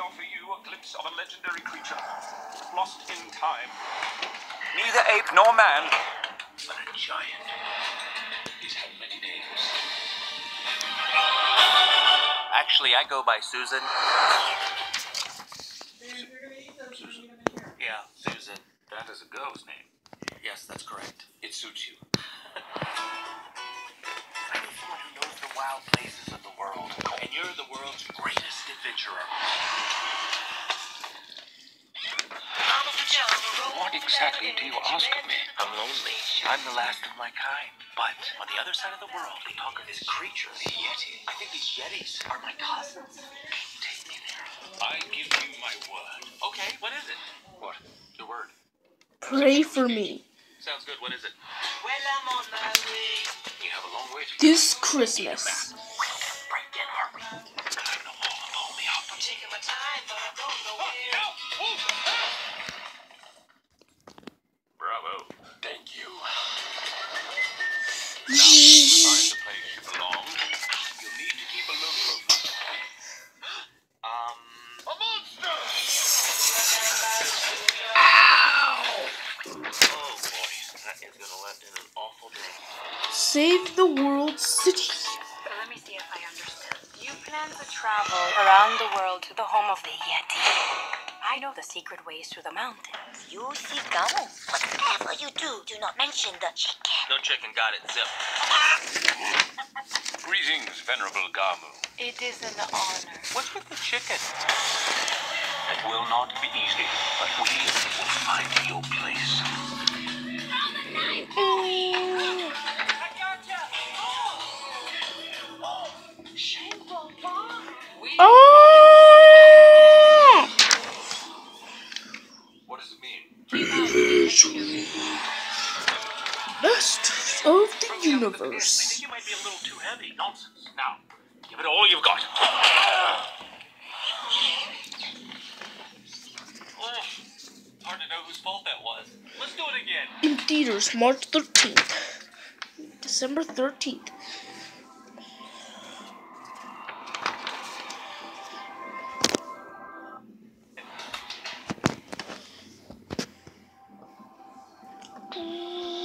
offer you a glimpse of a legendary creature lost in time. Neither ape nor man. But a giant. He's had many names. Actually, I go by Susan. Yeah, Susan. That is a girl's name. Yes, that's correct. It suits you. I need someone who knows the wild places of the world. And you're the world's greatest adventurer. What exactly do you ask of me? I'm lonely. I'm the last of my kind. But on the other side of the world, they talk of this creature, the Yeti. I think these Yetis are my cousins. Take me there. I give you my word. Okay, what is it? What? Your word. Pray for me Sounds good. What is it? You have a long way to go. this Christmas. Save the world city. Let me see if I understand. You plan to travel around the world to the home of the Yeti. I know the secret ways through the mountains. You see Gamu. Whatever you do, do not mention the chicken. No chicken got it. Zip. Greetings, Venerable Gamu. It is an honor. What's with the chicken? It will not be easy, but we will find your place. Oh! What does it mean? Masters of the I universe. think you might be a little too heavy. Nonsense. Now, give it all you've got. Oh, hard to know whose fault that was. Let's do it again. In theaters March 13th. December 13th. Música